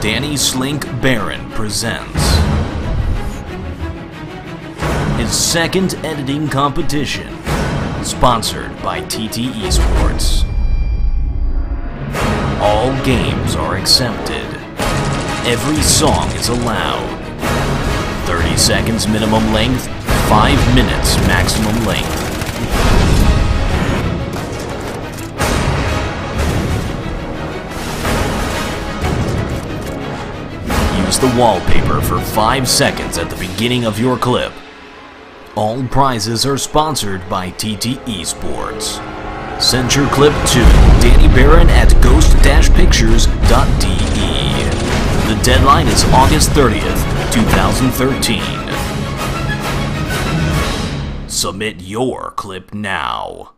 Dany Slink Baron presents his second editing competition, sponsored by TT Esports. All games are accepted. Every song is allowed. 30 seconds minimum length, 5 minutes maximum length. Use the wallpaper for 5 seconds at the beginning of your clip. All prizes are sponsored by TT Esports. Send your clip to Dany Baron at ghost-pictures.de. The deadline is August 30th, 2013. Submit your clip now.